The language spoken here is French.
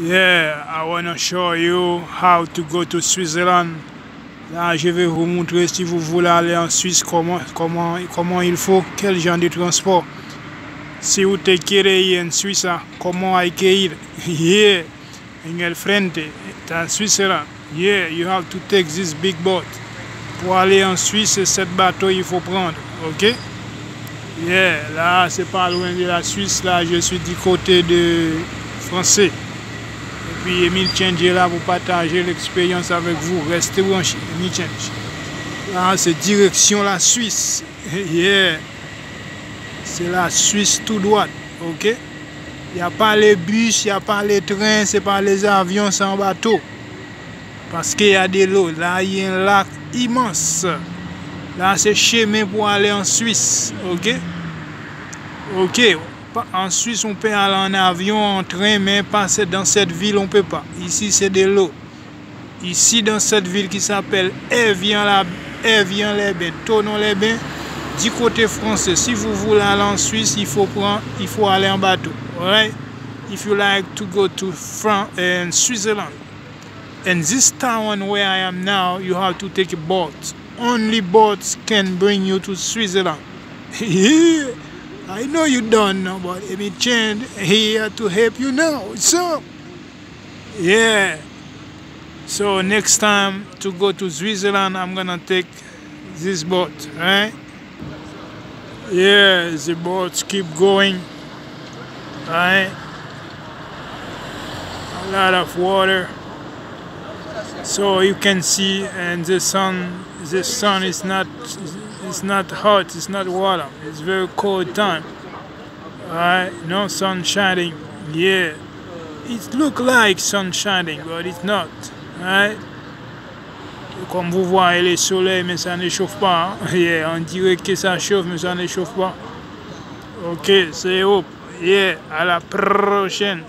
Yeah, I want to show you how to go to Switzerland. Là, je vais vous montrer si vous voulez aller en Suisse, comment, comment, comment il faut, quel genre de transport. Si vous te en Suisse, comment hay que ir? Yeah, en el frente, en Switzerland. Yeah, you have to take this big boat. Pour aller en Suisse, cette bateau, il faut prendre, ok? Yeah, là, c'est pas loin de la Suisse, là, je suis du côté de français. Puis, Emile Change là pour partager l'expérience avec vous. Restez branchés, Emile Change. Là, c'est direction la Suisse. Yeah. C'est la Suisse tout droite, ok? Il n'y a pas les bus, il n'y a pas les trains, c'est pas les avions, un bateau. Parce qu'il y a de l'eau. Là, il y a un lac immense. Là, c'est chemin pour aller en Suisse. Ok? Ok. En Suisse, on peut aller en avion, en train, mais passer dans cette ville, on ne peut pas. Ici, c'est de l'eau. Ici, dans cette ville qui s'appelle Evian-les-Bains, Tonon-les-Bains, du côté français. Si vous voulez aller en Suisse, il faut, prendre, il faut aller en bateau. Alright? If you like to go to France and Switzerland, and this town where I am now, you have to take a boat. Only boats can bring you to Switzerland. I know you don't know, but it may change here to help you now. So, yeah. So next time to go to Switzerland, I'm gonna take this boat, right? Yeah, the boats keep going, right? A lot of water so you can see and the sun the sun is not it's not hot it's not warm. It's very cold time. Alright? No sun shining. Yeah. It look like sun shining but it's not. Alright? Comme vous voyez le soleil mais ça ne chauffe pas hein? yeah on dirait que ça chauffe mais ça ne chauffe pas. Ok c'est up yeah à la prochaine